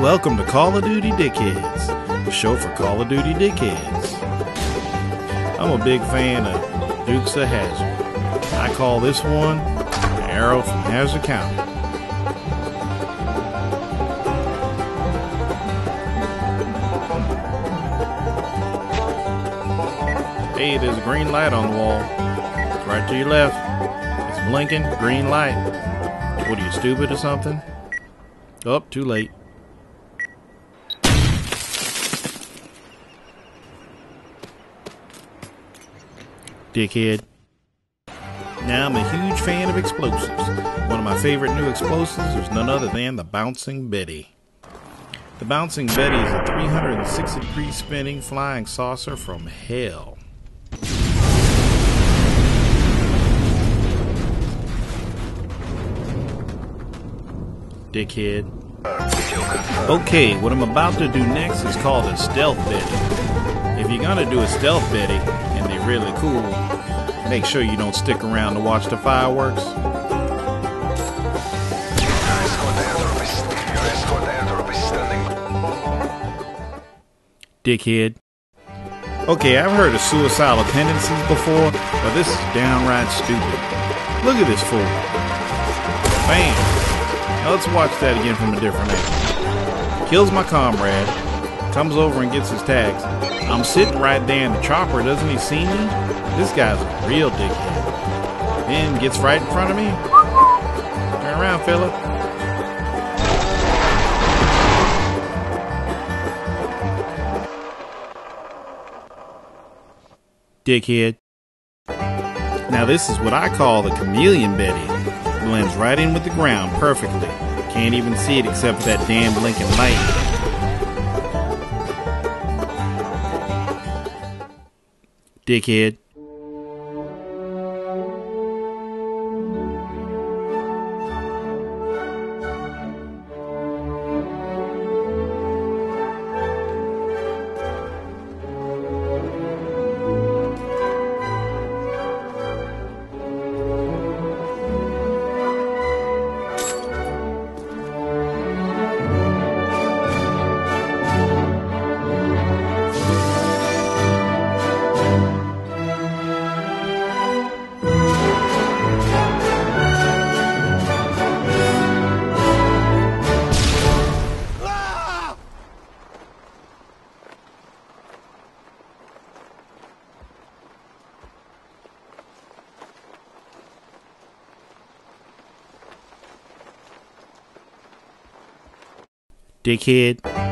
Welcome to Call of Duty Dickheads, the show for Call of Duty Dickheads. I'm a big fan of Dukes of Hazzard. I call this one Arrow from Hazzard County. Hey, there's a green light on the wall. It's right to your left. It's blinking, green light. What are you, stupid or something? Oh, too late. Dickhead. Now, I'm a huge fan of explosives. One of my favorite new explosives is none other than the Bouncing Betty. The Bouncing Betty is a 360 degree spinning flying saucer from hell. Dickhead. Okay, what I'm about to do next is called a stealth Betty. If you're gonna do a stealth Betty, and they're really cool, make sure you don't stick around to watch the fireworks. Dickhead. Okay, I've heard of suicidal tendencies before, but this is downright stupid. Look at this fool. Bam! Now let's watch that again from a different angle. Kills my comrade, comes over and gets his tags. I'm sitting right there in the chopper, doesn't he see me? This guy's a real dickhead. Then gets right in front of me. Turn around, fella. Dickhead. Now this is what I call the chameleon Betty. Blends right in with the ground perfectly. Can't even see it except for that damn blinking light. Dickhead. Dickhead.